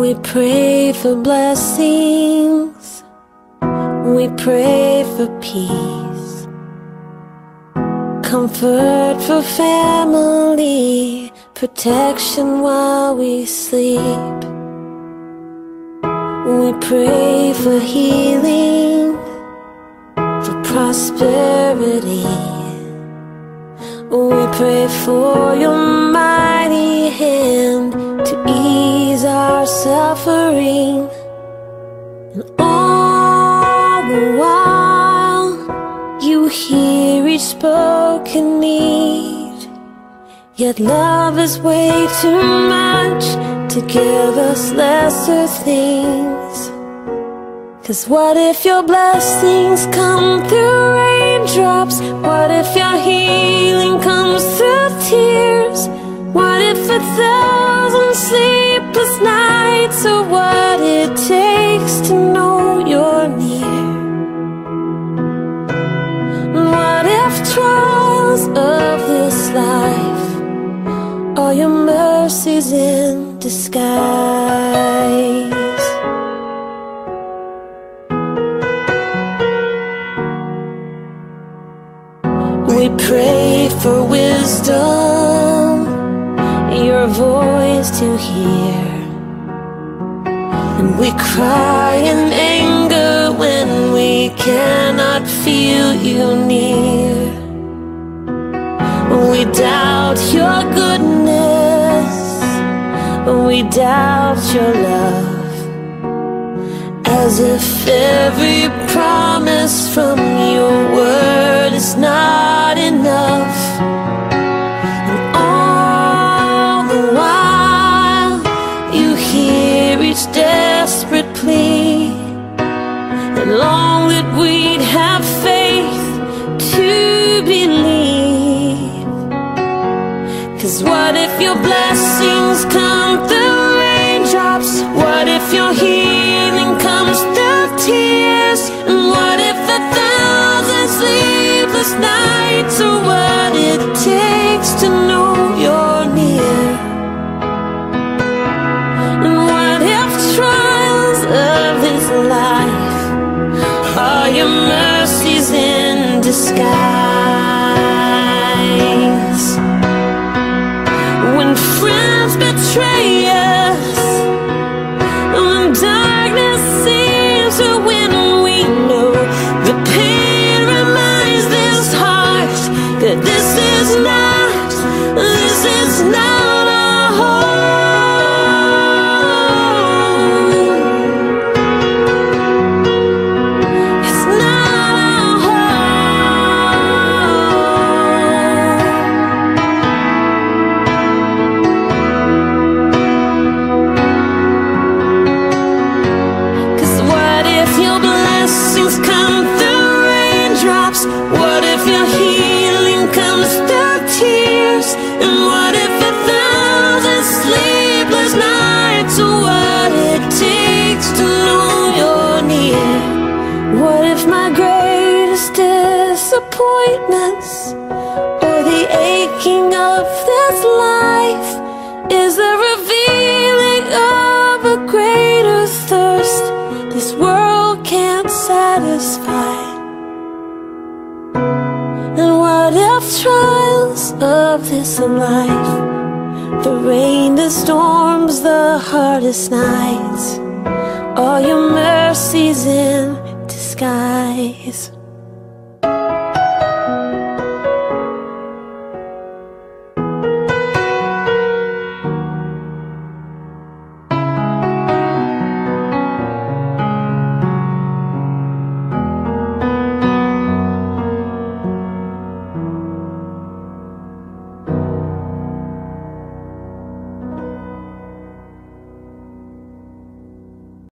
We pray for blessings. We pray for peace. Comfort for family. Protection while we sleep. We pray for healing. For prosperity. We pray for your suffering. And all the while, you hear each spoken need. Yet love is way too much to give us lesser things. Cause what if your blessings come through raindrops? What if your healing comes through tears? What if it's your mercies in disguise? We pray for wisdom, your voice to hear. And we cry in anger when we cannot feel you near. We doubt your goodness, we doubt your love. As if every promise from your word is not enough. And all the while, you hear each desperate plea. And long that we'd have faith to believe. What if your blessings come through raindrops? What if your healing comes through tears? And what if a thousand sleepless nights are what it takes to know you're near? And what if trials of this life are your mercies in disguise? Friends come through raindrops? What if your healing comes through tears? And what if thousand sleepless nights are what it takes to know you're near? What if my greatest disappointments or the aching of this life is the revealing trials of this life, the rain, the storms, the hardest nights, All your mercies in disguise?